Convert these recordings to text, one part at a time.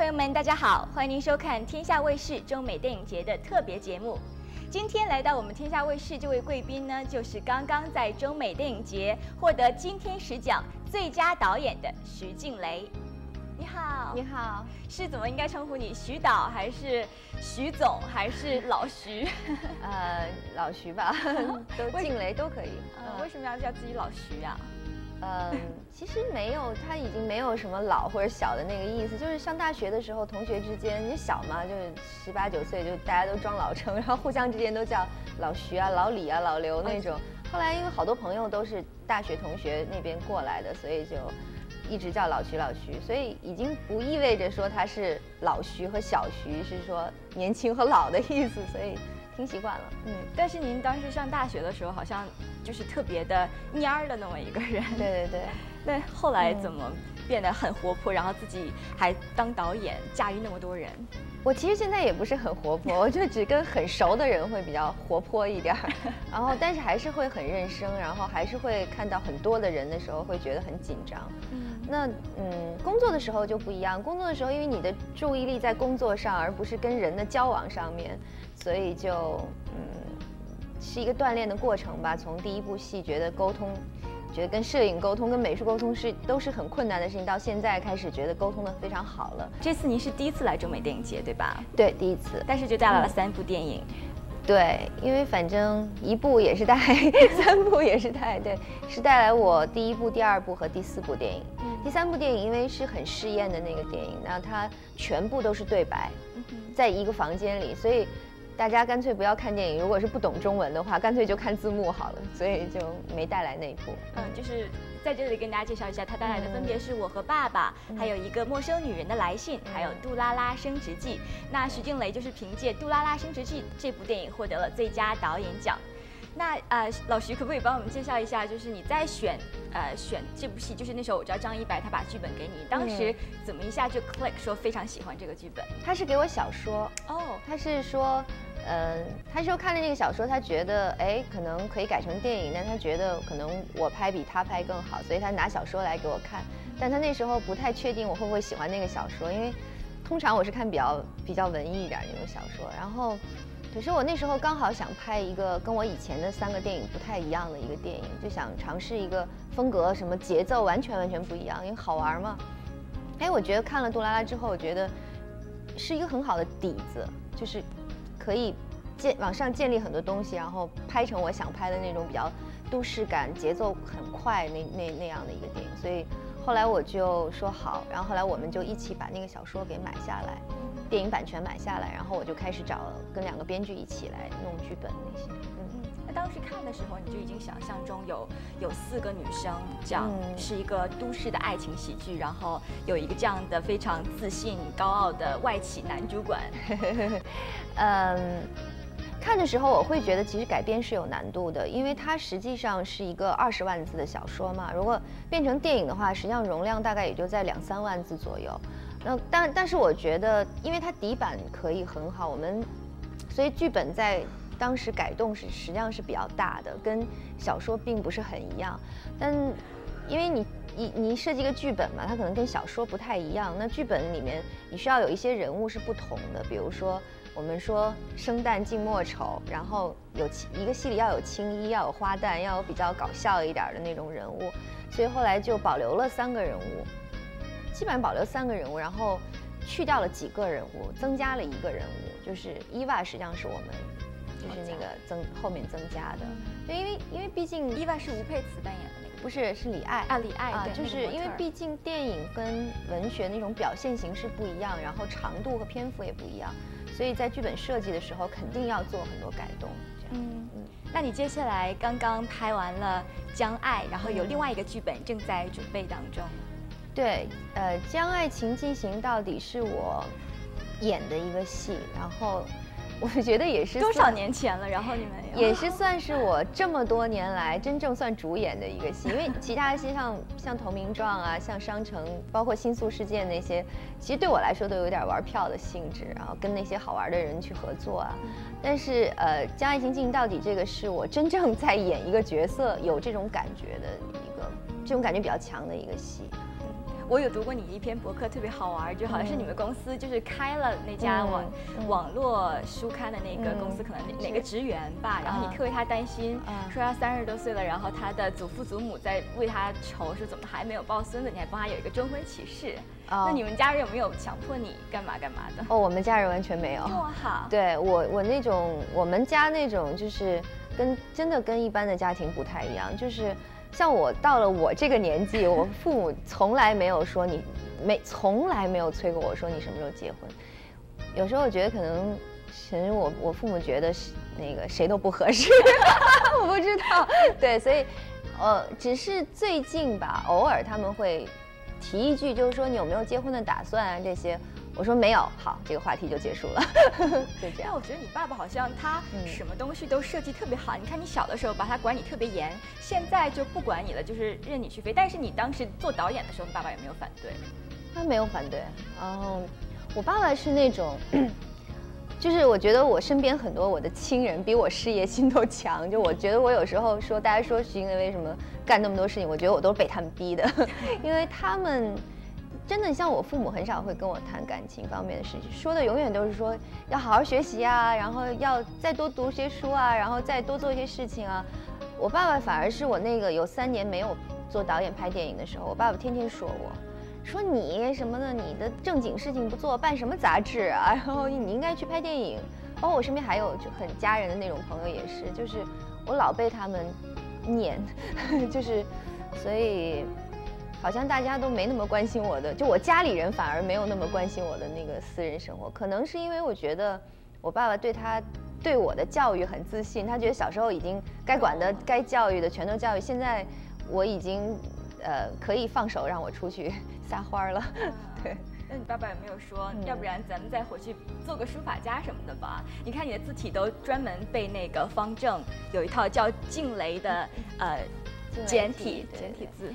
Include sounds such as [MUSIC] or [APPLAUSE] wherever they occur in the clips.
朋友们，大家好，欢迎您收看天下卫视中美电影节的特别节目。今天来到我们天下卫视这位贵宾呢，就是刚刚在中美电影节获得金天使奖最佳导演的徐静蕾。你好，你好，是怎么应该称呼你？徐导还是徐总还是老徐？呃，老徐吧，[LAUGHS] 都静蕾都可以。呃，为什么要叫自己老徐呀？嗯，[LAUGHS] 其实没有，他已经没有什么老或者小的那个意思，就是上大学的时候，同学之间你小嘛，就是十八九岁，就大家都装老成，然后互相之间都叫老徐啊、老李啊、老刘那种。后来因为好多朋友都是大学同学那边过来的，所以就一直叫老徐老徐，所以已经不意味着说他是老徐和小徐，是说年轻和老的意思，所以。听习惯了，嗯，但是您当时上大学的时候，好像就是特别的蔫儿的那么一个人，对 [LAUGHS] 对对。[LAUGHS] 那后来怎么变得很活泼，然后自己还当导演，驾驭那么多人？我其实现在也不是很活泼，[LAUGHS] 我就只跟很熟的人会比较活泼一点儿，然后但是还是会很认生，然后还是会看到很多的人的时候会觉得很紧张。嗯，那嗯，工作的时候就不一样，工作的时候因为你的注意力在工作上，而不是跟人的交往上面。所以就嗯，是一个锻炼的过程吧。从第一部戏觉得沟通，觉得跟摄影沟通、跟美术沟通是都是很困难的事情，到现在开始觉得沟通的非常好了。这次您是第一次来中美电影节，对吧？对，第一次。但是就带来了三部电影。对，因为反正一部也是带，三部也是带，对，是带来我第一部、第二部和第四部电影。第三部电影因为是很试验的那个电影，那它全部都是对白，在一个房间里，所以。大家干脆不要看电影，如果是不懂中文的话，干脆就看字幕好了。所以就没带来那一部。嗯，就是在这里跟大家介绍一下，他带来的分别是我和爸爸，还有一个陌生女人的来信，还有《杜拉拉升职记》。那徐静蕾就是凭借《杜拉拉升职记》这部电影获得了最佳导演奖。那呃，老徐可不可以帮我们介绍一下，就是你在选呃选这部戏，就是那时候我知道张一白他把剧本给你，当时怎么一下就 click 说非常喜欢这个剧本？他是给我小说哦，他是说。嗯，他说看了那个小说，他觉得哎，可能可以改成电影，但他觉得可能我拍比他拍更好，所以他拿小说来给我看。但他那时候不太确定我会不会喜欢那个小说，因为通常我是看比较比较文艺一点那种小说。然后，可是我那时候刚好想拍一个跟我以前的三个电影不太一样的一个电影，就想尝试一个风格，什么节奏完全完全不一样，因为好玩嘛。哎，我觉得看了《杜拉拉》之后，我觉得是一个很好的底子，就是。可以建往上建立很多东西，然后拍成我想拍的那种比较都市感、节奏很快那那那样的一个电影。所以后来我就说好，然后后来我们就一起把那个小说给买下来，电影版权买下来，然后我就开始找跟两个编剧一起来弄剧本那些。嗯，那当时看的时候，你就已经想象中有有四个女生，这样是一个都市的爱情喜剧，然后有一个这样的非常自信、高傲的外企男主管。[LAUGHS] 嗯，看的时候我会觉得其实改编是有难度的，因为它实际上是一个二十万字的小说嘛，如果变成电影的话，实际上容量大概也就在两三万字左右。那但但是我觉得，因为它底板可以很好，我们所以剧本在。当时改动是实际上是比较大的，跟小说并不是很一样。但因为你你你设计一个剧本嘛，它可能跟小说不太一样。那剧本里面你需要有一些人物是不同的，比如说我们说生旦净末丑，然后有一个戏里要有青衣，要有花旦，要有比较搞笑一点的那种人物。所以后来就保留了三个人物，基本上保留三个人物，然后去掉了几个人物，增加了一个人物，就是伊娃，实际上是我们。就是那个增后面增加的，对因为因为毕竟伊娃是吴佩慈扮演的那个，不是是李艾啊李艾啊，就是因为毕竟电影跟文学那种表现形式不一样，然后长度和篇幅也不一样，所以在剧本设计的时候肯定要做很多改动。嗯嗯，那你接下来刚刚拍完了《将爱》，然后有另外一个剧本正在准备当中。对，呃，《将爱情进行到底》是我演的一个戏，然后。我觉得也是多少年前了，然后你们也是算是我这么多年来真正算主演的一个戏，因为其他戏像像《投名状》啊，像《商城》，包括《新宿事件》那些，其实对我来说都有点玩票的性质，然后跟那些好玩的人去合作啊。但是呃，《将爱情进行到底》这个是我真正在演一个角色，有这种感觉的一个，这种感觉比较强的一个戏。我有读过你一篇博客，特别好玩，就好像是你们公司就是开了那家网网络书刊的那个公司，可能哪个职员吧，然后你特为他担心，说他三十多岁了，然后他的祖父祖母在为他愁，说怎么还没有抱孙子，你还帮他有一个征婚启事。那你们家人有没有强迫你干嘛干嘛的？哦，我们家人完全没有。好。对我我那种我们家那种就是跟真的跟一般的家庭不太一样，就是。像我到了我这个年纪，我父母从来没有说你没从来没有催过我说你什么时候结婚。有时候我觉得可能，其实我我父母觉得是那个谁都不合适，[LAUGHS] 我不知道。对，所以呃，只是最近吧，偶尔他们会提一句，就是说你有没有结婚的打算啊这些。我说没有，好，这个话题就结束了，就这样。但我觉得你爸爸好像他什么东西都设计特别好。你看你小的时候把他管你特别严，现在就不管你了，就是任你去飞。但是你当时做导演的时候，你爸爸有没有反对？他没有反对。哦，我爸爸是那种，[CLEARS THROAT] 就是我觉得我身边很多我的亲人比我事业心都强。就我觉得我有时候说大家说徐静蕾为什么干那么多事情，我觉得我都是被他们逼的，[LAUGHS] 因为他们。真的像我父母很少会跟我谈感情方面的事情，说的永远都是说要好好学习啊，然后要再多读些书啊，然后再多做一些事情啊。我爸爸反而是我那个有三年没有做导演拍电影的时候，我爸爸天天说我，说你什么的，你的正经事情不做，办什么杂志啊？[LAUGHS] 然后你应该去拍电影。包括我身边还有就很家人的那种朋友也是，就是我老被他们念，[LAUGHS] 就是所以。好像大家都没那么关心我的，就我家里人反而没有那么关心我的那个私人生活。可能是因为我觉得我爸爸对他对我的教育很自信，他觉得小时候已经该管的、该教育的全都教育，现在我已经呃可以放手让我出去撒欢了。[LAUGHS] 对，那你爸爸有没有说，要不然咱们再回去做个书法家什么的吧？你看你的字体都专门背那个方正，有一套叫静雷的呃简体简体字。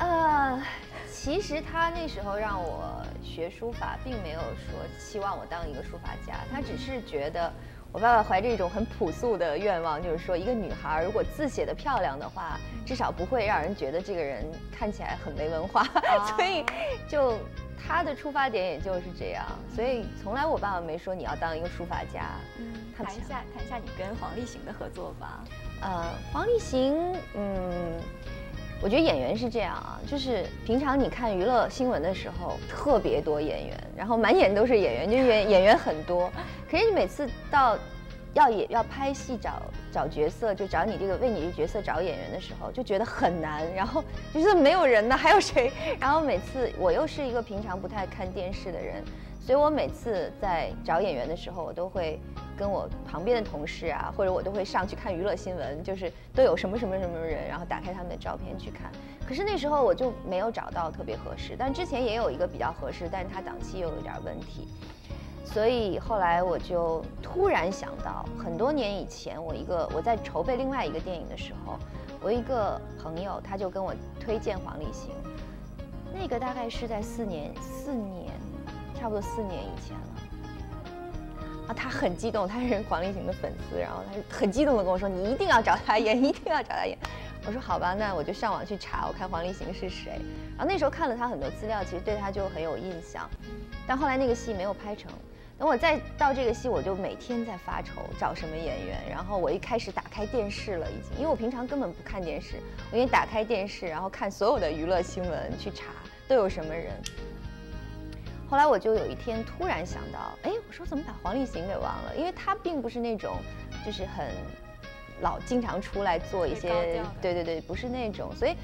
呃，其实他那时候让我学书法，并没有说期望我当一个书法家，他只是觉得我爸爸怀着一种很朴素的愿望，就是说一个女孩如果字写得漂亮的话，至少不会让人觉得这个人看起来很没文化，[LAUGHS] 所以就他的出发点也就是这样，所以从来我爸爸没说你要当一个书法家。嗯，谈一下谈一下你跟黄立行的合作吧。呃，黄立行，嗯。我觉得演员是这样啊，就是平常你看娱乐新闻的时候，特别多演员，然后满眼都是演员，就演演员很多。可是你每次到要演要拍戏找找角色，就找你这个为你这角色找演员的时候，就觉得很难。然后就是没有人呢，还有谁？[LAUGHS] 然后每次我又是一个平常不太看电视的人。所以我每次在找演员的时候，我都会跟我旁边的同事啊，或者我都会上去看娱乐新闻，就是都有什么什么什么人，然后打开他们的照片去看。可是那时候我就没有找到特别合适，但之前也有一个比较合适，但是他档期又有点问题。所以后来我就突然想到，很多年以前，我一个我在筹备另外一个电影的时候，我一个朋友他就跟我推荐黄立行，那个大概是在四年四年。差不多四年以前了，啊，他很激动，他是黄立行的粉丝，然后他就很激动的跟我说：“你一定要找他演，一定要找他演。[LAUGHS] ”我说：“好吧，那我就上网去查，我看黄立行是谁。”然后那时候看了他很多资料，其实对他就很有印象。但后来那个戏没有拍成。等我再到这个戏，我就每天在发愁找什么演员。然后我一开始打开电视了，已经，因为我平常根本不看电视，我已经打开电视，然后看所有的娱乐新闻去查都有什么人。后来我就有一天突然想到，哎，我说怎么把黄立行给忘了？因为他并不是那种，就是很老经常出来做一些，对对对，不是那种，所以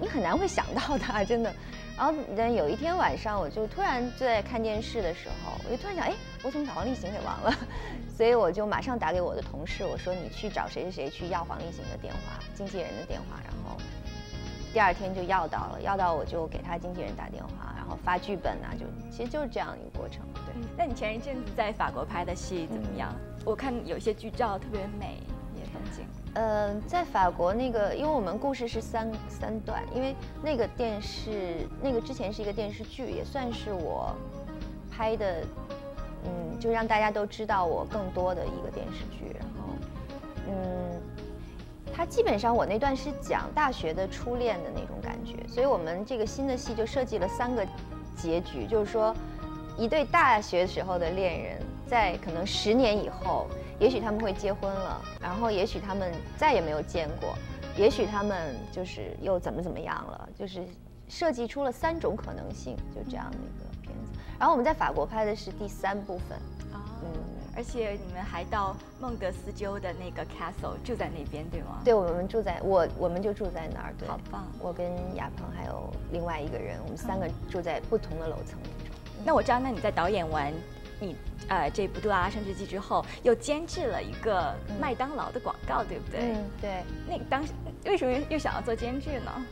你很难会想到他，真的。然后但有一天晚上，我就突然就在看电视的时候，我就突然想，哎，我怎么把黄立行给忘了？[LAUGHS] 所以我就马上打给我的同事，我说你去找谁谁谁去要黄立行的电话，经纪人的电话，然后第二天就要到了，要到我就给他经纪人打电话。然后发剧本啊，就其实就是这样一个过程。对，那你前一阵子在法国拍的戏怎么样？我看有些剧照特别美，也风景。呃，在法国那个，因为我们故事是三三段，因为那个电视那个之前是一个电视剧，也算是我拍的，嗯，就让大家都知道我更多的一个电视剧。它基本上我那段是讲大学的初恋的那种感觉，所以我们这个新的戏就设计了三个结局，就是说一对大学时候的恋人，在可能十年以后，也许他们会结婚了，然后也许他们再也没有见过，也许他们就是又怎么怎么样了，就是设计出了三种可能性，就这样的一个片子。然后我们在法国拍的是第三部分，而且你们还到孟德斯鸠的那个 castle 住在那边，对吗？对，我们住在我我们就住在那儿。对，好棒！我跟亚鹏还有另外一个人，我们三个住在不同的楼层那种。那我知道，那你在导演完你呃这部《杜拉拉升职记》之后，又监制了一个麦当劳的广告，对不对？嗯，对。那当时为什么又想要做监制呢？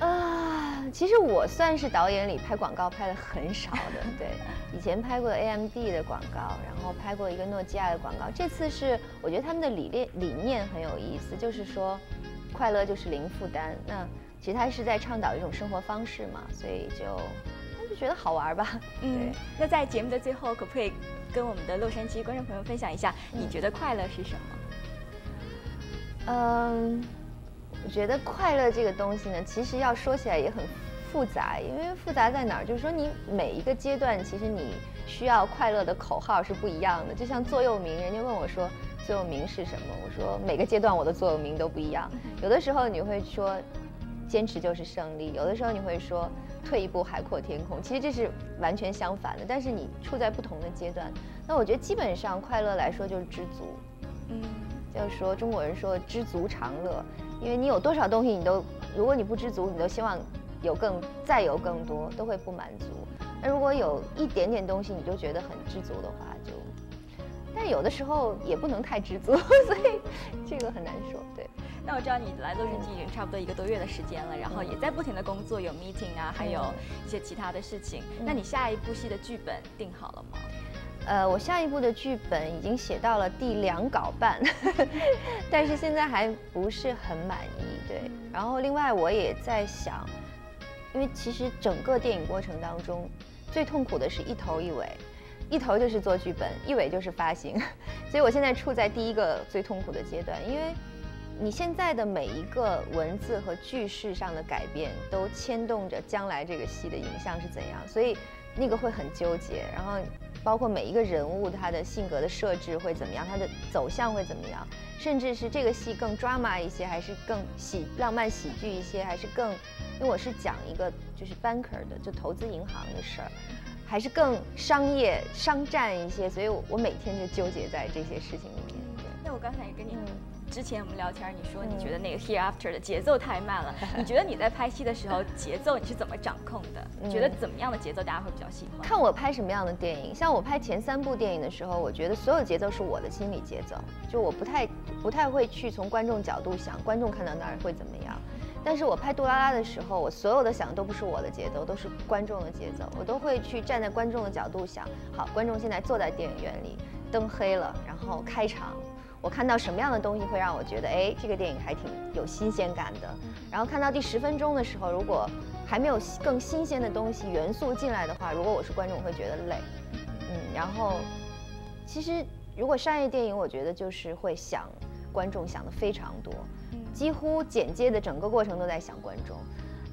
啊，其实我算是导演里拍广告拍的很少的，对，以前拍过 AMD 的广告，然后拍过一个诺基亚的广告，这次是我觉得他们的理念理念很有意思，就是说快乐就是零负担，那其实他是在倡导一种生活方式嘛，所以就那就觉得好玩吧。嗯，那在节目的最后，可不可以跟我们的洛杉矶观众朋友分享一下，你觉得快乐是什么？嗯。我觉得快乐这个东西呢，其实要说起来也很复杂，因为复杂在哪儿？就是说你每一个阶段，其实你需要快乐的口号是不一样的。就像座右铭，人家问我说座右铭是什么，我说每个阶段我的座右铭都不一样。有的时候你会说坚持就是胜利，有的时候你会说退一步海阔天空。其实这是完全相反的，但是你处在不同的阶段。那我觉得基本上快乐来说就是知足。嗯，就是说中国人说知足常乐。因为你有多少东西，你都如果你不知足，你都希望有更再有更多，都会不满足。那如果有一点点东西，你就觉得很知足的话，就，但有的时候也不能太知足，[LAUGHS] 所以这个很难说。对。那我知道你来洛杉矶已经差不多一个多月的时间了，然后也在不停的工作，有 meeting 啊，还有一些其他的事情。那你下一部戏的剧本定好了吗？呃，我下一部的剧本已经写到了第两稿半，[LAUGHS] 但是现在还不是很满意。对，然后另外我也在想，因为其实整个电影过程当中，最痛苦的是一头一尾，一头就是做剧本，一尾就是发行，[LAUGHS] 所以我现在处在第一个最痛苦的阶段，因为你现在的每一个文字和句式上的改变，都牵动着将来这个戏的影像是怎样，所以那个会很纠结，然后。包括每一个人物他的性格的设置会怎么样，他的走向会怎么样，甚至是这个戏更 drama 一些，还是更喜浪漫喜剧一些，还是更，因为我是讲一个就是 banker 的，就投资银行的事儿，还是更商业商战一些，所以我我每天就纠结在这些事情里面。对，那我刚才也跟你。之前我们聊天，你说你觉得那个 Hereafter 的节奏太慢了。[LAUGHS] 你觉得你在拍戏的时候节奏你是怎么掌控的？你觉得怎么样的节奏大家会比较喜欢？看我拍什么样的电影。像我拍前三部电影的时候，我觉得所有节奏是我的心理节奏，就我不太不太会去从观众角度想，观众看到那儿会怎么样。但是我拍杜拉拉的时候，我所有的想都不是我的节奏，都是观众的节奏。我都会去站在观众的角度想，好，观众现在坐在电影院里，灯黑了，然后开场。我看到什么样的东西会让我觉得，哎，这个电影还挺有新鲜感的。然后看到第十分钟的时候，如果还没有更新鲜的东西元素进来的话，如果我是观众，我会觉得累。嗯，然后其实如果商业电影，我觉得就是会想观众想的非常多，几乎剪接的整个过程都在想观众。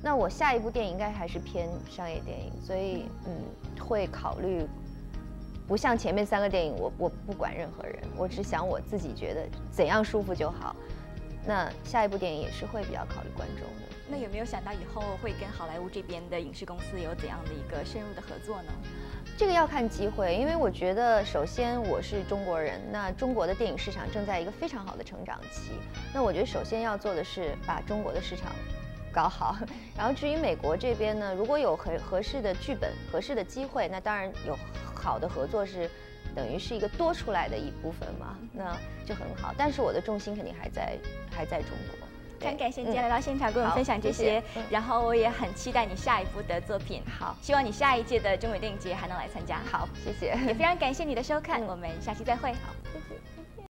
那我下一部电影应该还是偏商业电影，所以嗯，会考虑。不像前面三个电影，我我不管任何人，我只想我自己觉得怎样舒服就好。那下一部电影也是会比较考虑观众的。那有没有想到以后会跟好莱坞这边的影视公司有怎样的一个深入的合作呢？这个要看机会，因为我觉得首先我是中国人，那中国的电影市场正在一个非常好的成长期。那我觉得首先要做的是把中国的市场搞好。[LAUGHS] 然后至于美国这边呢，如果有合合适的剧本、合适的机会，那当然有。好的合作是等于是一个多出来的一部分嘛，那就很好。但是我的重心肯定还在还在中国。很感谢今天来到现场跟我们分享这些，然后我也很期待你下一部的作品。好，希望你下一届的中美电影节还能来参加。好，谢谢。也非常感谢你的收看，我们下期再会。好，谢谢。